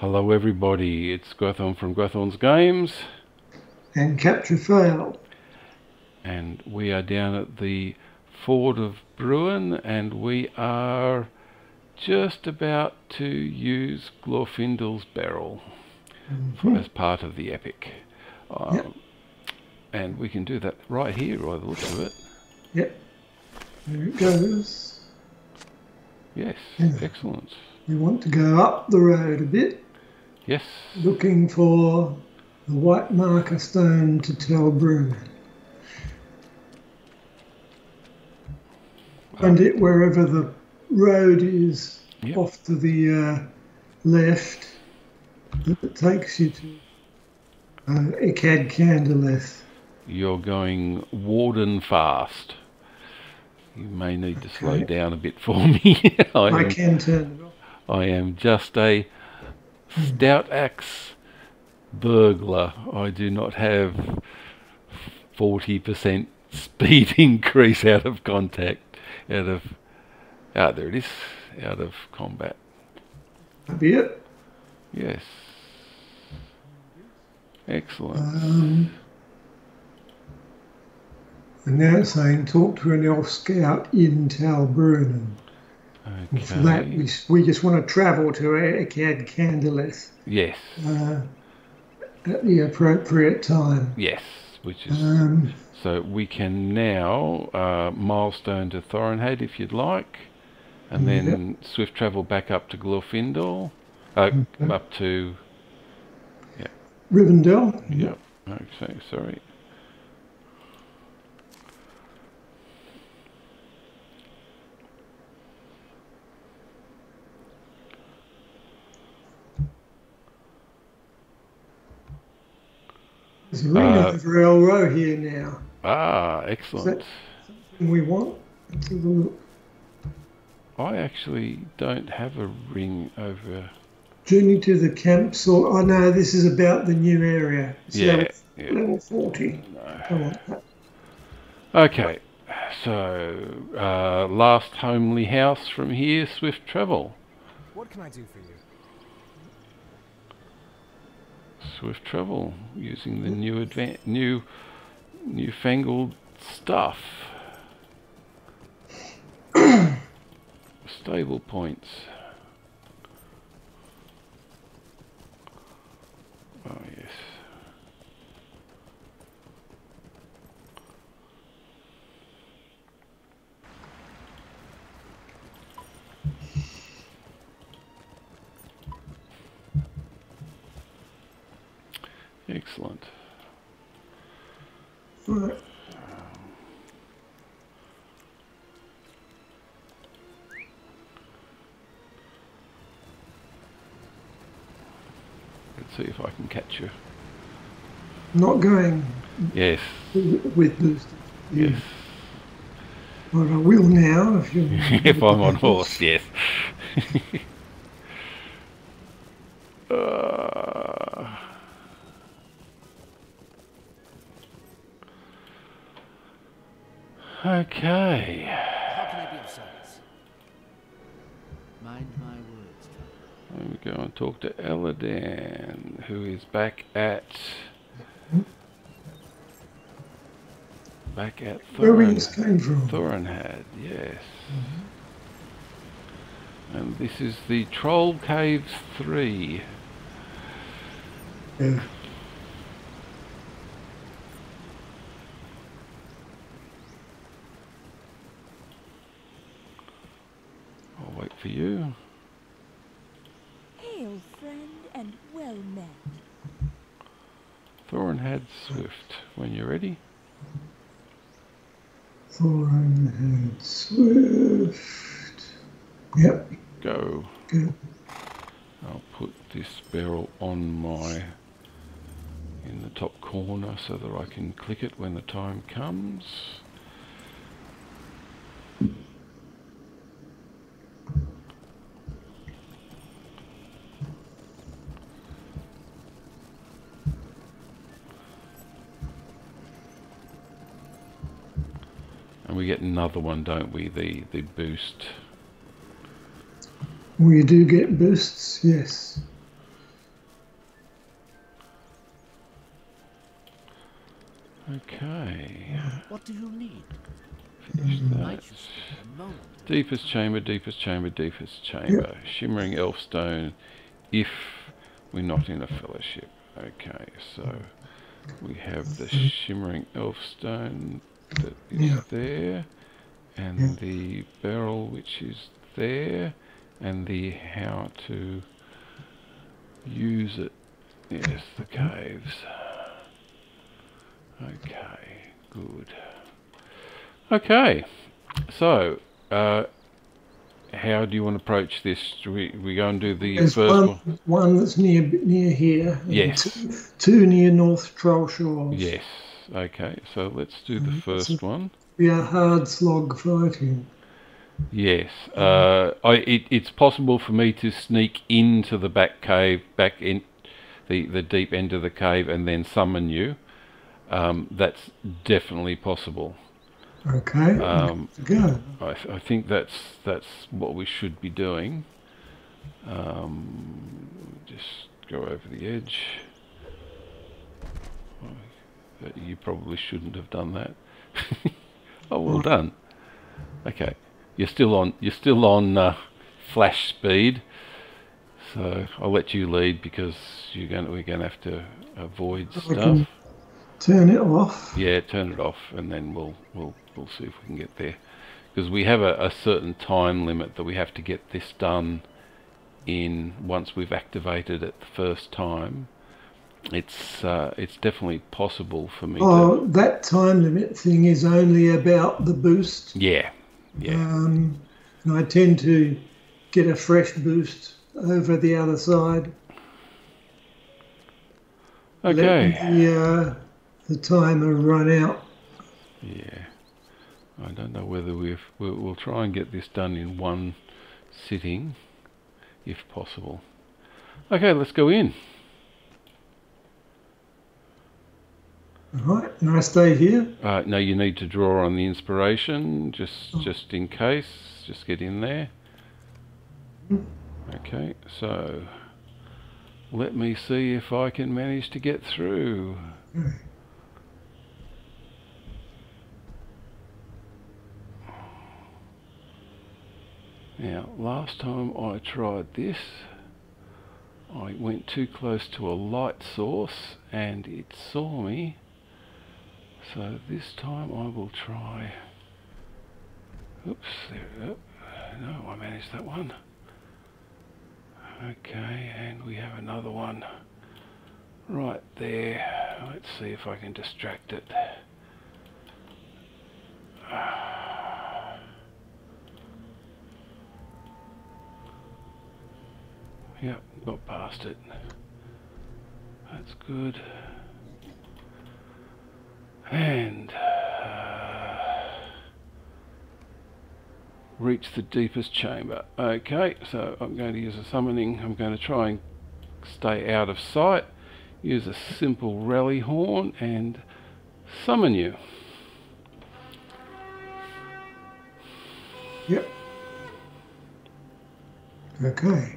Hello, everybody. It's Gwathorn from Gwathorn's Games, and Captcha Fail. and we are down at the Ford of Bruin, and we are just about to use Glorfindel's barrel for, as part of the epic. Um, Yep. And we can do that right here, by the looks of it. Yep. There it goes. Yes, Yeah. excellent. You want to go up the road a bit, Yes, looking for the white marker stone to tell Bruin. Find it wherever the road is Yep. off to the uh, left that takes you to uh, Echad Candelleth. you're going Warden fast. You may need to slow down a bit for me. I I am can turn it off. I am just a stout axe burglar. I do not have 40% speed increase out of contact, out of, ah, there it is, out of combat. That'd be it. Yes. Excellent. Um, and now it's saying talk to an elf scout in Talbrunnen. And for that, we, we just want to travel to Echad Candelleth Yes. uh, at the appropriate time. Yes. Which is Um, So we can now uh, milestone to Thorenhad if you'd like, and then swift travel back up to Glorfindel, uh, Okay. up to Yeah. Rivendell. yeah. Okay, sorry. There's a ring Uh, over El Row here now. Ah, excellent. And we want. Let's have a look. I actually don't have a ring over. Journey to the camp. So, oh no, this is about the new area. It's Yeah. level, yeah. level 40. No. I want that. Okay. So uh, last homely house from here, swift travel. What can I do for you? Swift travel using the new new newfangled stuff. Stable points. Oh yes. Excellent. Right. Let's see if I can catch you. Not going Yes. with boosted. Yes. Well, I will now if you. if I'm on horse, yes. uh, okay. How can I be of service? Mind my words, traveler. Let me go and talk to Elladan, who is back at back at Where we Thorin, just came from. Thorenhad, yes. Mm-hmm. And this is the Troll Caves 3. Yeah. I'll wait for you. Hail, friend, and well met. Thorenhad Swift, when you're ready. Thorenhad Swift. Yep. Go. Good. I'll put this barrel on my in the top corner so that I can click it when the time comes. And we get another one, don't we? The the boost. We do get boosts, yes. Okay. What do you need? Finish that. Deepest chamber, deepest chamber, deepest chamber. Yep. Shimmering elf stone if we're not in a fellowship. Okay, so we have the shimmering elf stone that is Yeah. there, and Yeah. the barrel which is there, and the how to use it. Yes, the caves. Okay, good. Okay, so uh, how do you want to approach this? Do we we go and do the There's first one, one? one that's near near here. Yes. Two, two near North Trollshaws. Yes. Okay, so let's do the first one. We are hard slog fighting. Yes, uh, I, it, it's possible for me to sneak into the back cave, back in the, the deep end of the cave, and then summon you. Um, that's definitely possible. Okay. Um, go. I, I think that's that's what we should be doing. Um, just go over the edge. You probably shouldn't have done that. oh, well done. Okay, you're still on. You're still on uh, flash speed. So I'll let you lead because you're going. To, we're going to have to avoid stuff. turn it off. Yeah, turn it off, and then we'll we'll we'll see if we can get there, because we have a, a certain time limit that we have to get this done in. Once we've activated it the first time, it's uh, it's definitely possible for me Oh, that time limit thing is only about the boost. Yeah, yeah, Um, and I tend to get a fresh boost over the other side. okay. Let the, uh, the timer run out. Yeah, I don't know whether we've we'll, we'll try and get this done in one sitting, if possible. Okay, let's go in. All right, and I stay here. Uh, no, you need to draw on the inspiration, just just in case. Just get in there. Okay, so let me see if I can manage to get through. Now, last time I tried this, I went too close to a light source and it saw me. So this time I will try. Oops, there we go. No, I managed that one. Okay, and we have another one right there. Let's see if I can distract it. Yep, got past it. That's good. And uh, reach the deepest chamber. Okay, so I'm going to use a summoning. I'm going to try and stay out of sight. Use a simple rally horn and summon you. Yep. Okay.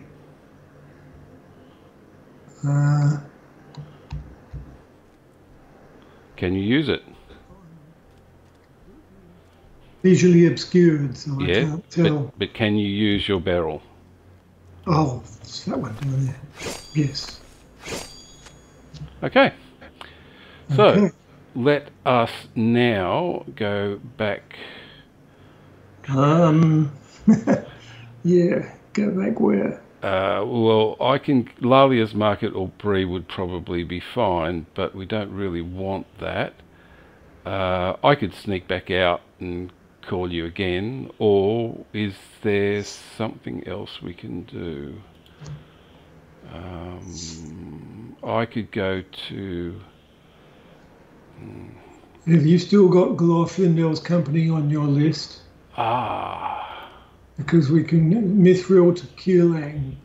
Uh, Can you use it? visually obscured, so I yeah, can't tell. but, but can you use your barrel? Oh, it's that one down there. Yes. Okay. So Okay. let us now go back. Um. yeah. Go back where? Uh, well, I can Lalia's Market or Bree would probably be fine, but we don't really want that. Uh, I could sneak back out and call you again, or is there something else we can do? Um, I could go to. Have you still got Glorfindel's company on your list? Ah, Because we can mithril to Kulang.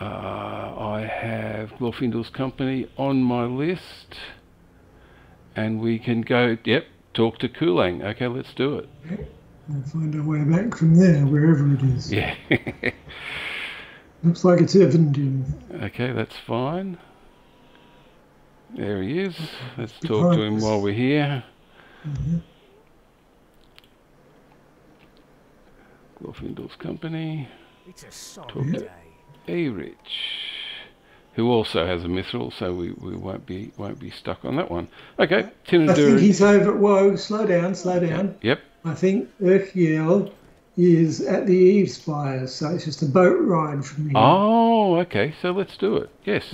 uh, I have Glorfindel's company on my list, and we can go. Yep, talk to Kulang. Okay, let's do it. We'll find our way back from there, wherever it is. Yeah. Looks like it's Evendim. okay, that's fine. There he is. Let's talk to him while we're here. Glorfindels Company. It's a sorry Talk to- day. Erich, who also has a mithril, so we, we won't be won't be stuck on that one. Okay, I think Tinnudir. he's over. Whoa, slow down, slow down. Yep. I think Urkiel is at the Eavespires, so it's just a boat ride from here. Oh, okay. So let's do it. Yes.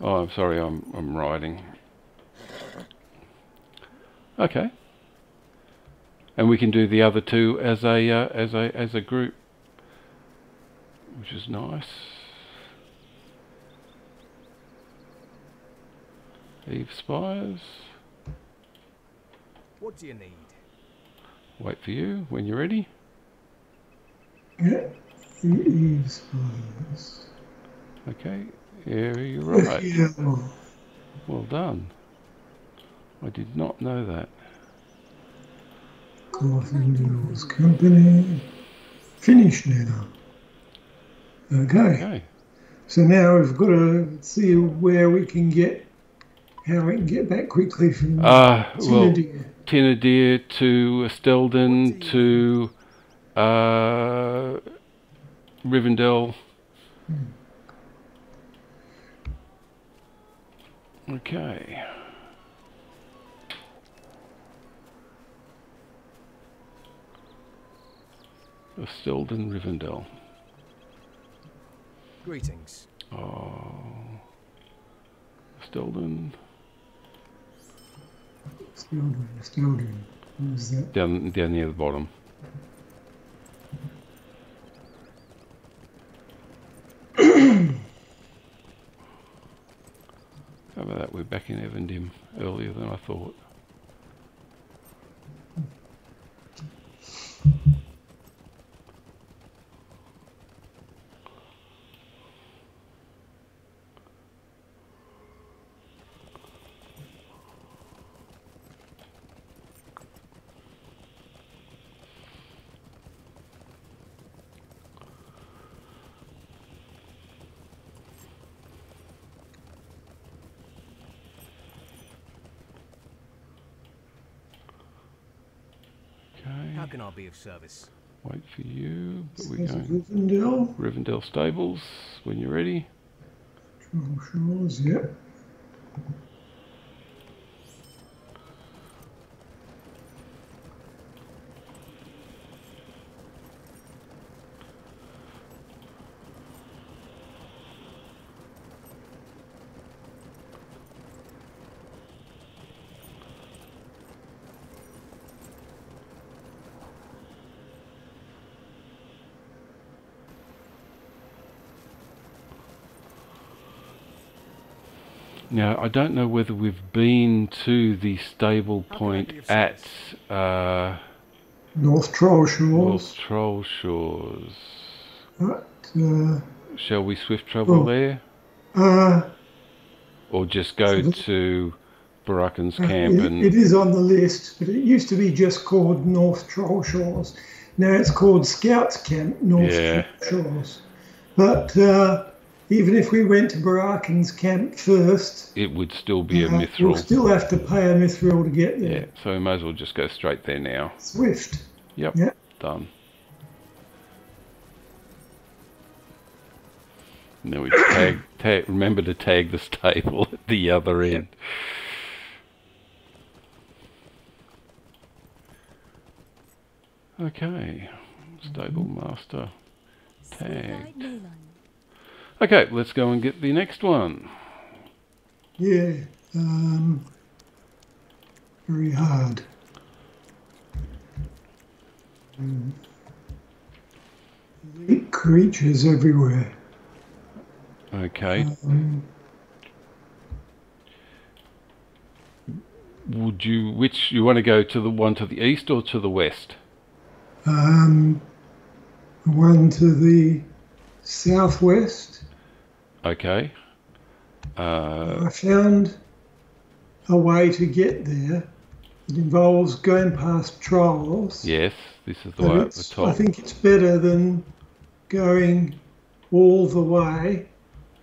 Oh, I'm sorry. I'm I'm riding. Okay. And we can do the other two as a uh, as a as a group, which is nice. Eavespires. What do you need? Wait for you when you're ready. Yeah, Eavespires. Okay. Yeah, you're right. Urkiel. Well done. I did not know that. Glorfindels Company. Finished now. Okay. Okay. So now we've got to see where we can get, how we can get back quickly from Uh, well, Tinnudir. Tinnudir to Stelden to uh, Rivendell. Okay. Stelden, Rivendell. Greetings. Oh. Stelden. Stildren, Stildren. Who's that? Down, down near the bottom. How about that? We're back in Evendim earlier than I thought. Okay. How can I be of service? Wait for you. But we're There's going Rivendell, Rivendell Stables when you're ready. Troll Shores, yep. Now, I don't know whether we've been to the stable How can I point at service? uh, North Troll North Shores. Trollshaws. But, uh, Shall we swift travel Oh. there? uh, Or just go So- to Barachen's camp it, and... it is on the list, but it used to be just called North Trollshaws. Now it's called Scouts Camp North Yeah. Trollshaws. But uh, even if we went to Barachen's camp first, it would still be a uh, mithril. we'll still have to pay a mithril to get there. Yeah, so we may as well just go straight there now. Swift. Yep, Yeah. done. And then we tag, tag, remember to tag the stable at the other end. Okay, stable mm-hmm. master Certified tagged. Malon. Okay, let's go and get the next one. Yeah. Um, very hard. Um, creatures everywhere. Okay, Um, would you, which, you want to go to the one to the east or to the west? um, one to the southwest. Okay. Uh, I found a way to get there. It involves going past trolls. yes, this is the way up the top. I think it's better than going all the way.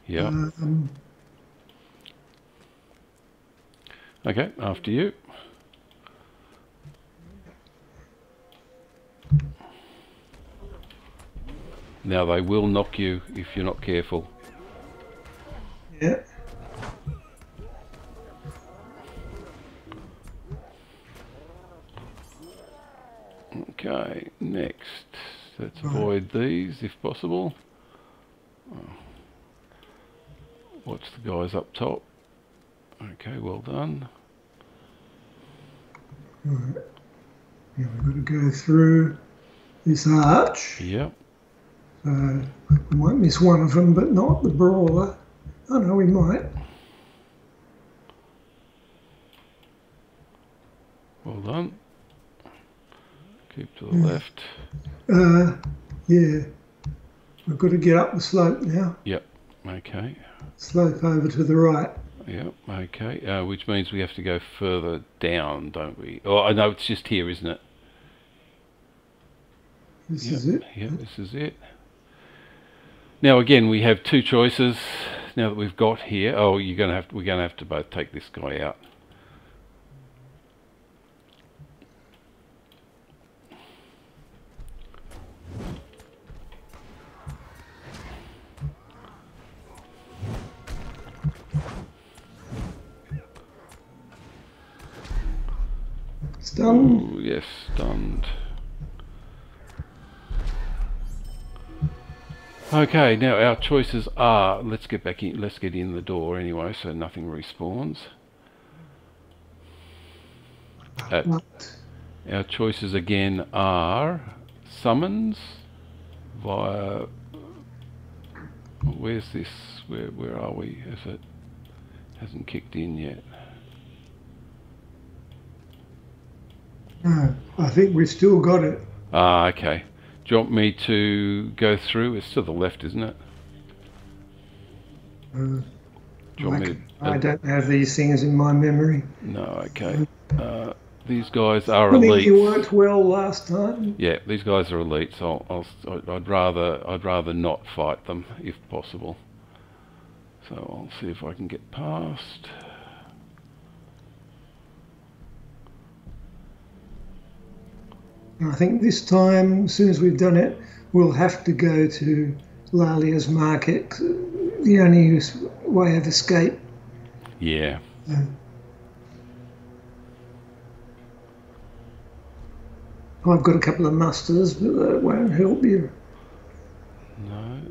yeah. Um, Okay, after you. Now they will knock you if you're not careful. Yeah. Okay, next. Let's avoid these if possible. Watch the guys up top. Okay, well done. Right. Yeah, we've got to go through this arch. Yep. So we might miss one of them, but not the brawler. Oh no, we might. Hold on. Keep to the left. Uh, yeah. We've got to get up the slope now. Yep. Okay. Slope over to the right. Yep. Okay. Uh, which means we have to go further down, don't we? Oh, I know it's just here, isn't it? This Yep. is it. Yep. This is it. Now again, we have two choices. Now that we've got here, oh, you're gonna have we're gonna have to both take this guy out. It's done. Ooh, yes, stunned. Okay, now our choices are let's get back in let's get in the door anyway so nothing respawns. Uh, our choices again are summons via where's this where where are we? Is it hasn't kicked in yet. No, I think we've still got it. Ah, okay. Do you want me to go through? It's to the left, isn't it? Uh, Do I, to? I don't have these things in my memory. No, okay. Uh, these guys are I think you elite. worked well last time. Yeah, these guys are elite, so I'll, I'll, I'd rather I'd rather not fight them if possible. So I'll see if I can get past. And I think this time, as soon as we've done it, we'll have to go to Lalia's market. The only way of escape. Yeah. I've got a couple of musters, but that won't help you. No.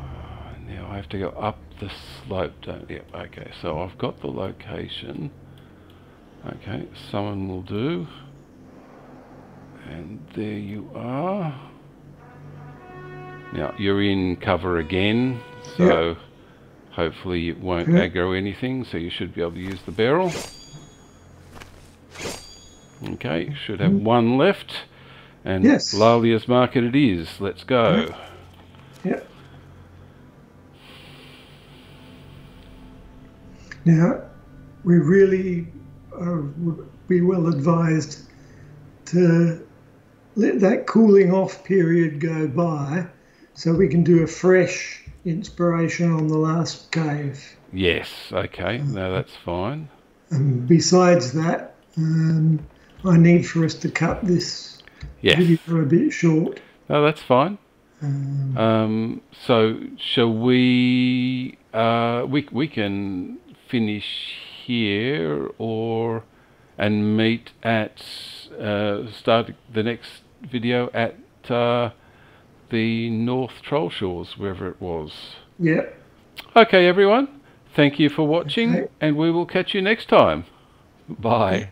Ah, now I have to go up the slope, don't Yep, okay. So I've got the location. Okay, someone will do. And there you are. Now you're in cover again, so hopefully it won't aggro anything, so you should be able to use the barrel. Okay, should have mm-hmm. one left. And Yes. Lalia's market it is. Let's go. Yeah. Now, we really are, would be well advised to let that cooling off period go by so we can do a fresh inspiration on the last cave. Yes, okay, no, that's fine. And besides that, um, I need for us to cut this Yeah, video a bit short. no, that's fine. Um, Um, so shall we? Uh, we we can finish here, or and meet at uh, start the next video at uh, the North Trollshaws, wherever it was. yeah. Okay, everyone. Thank you for watching, Okay. and we will catch you next time. Bye.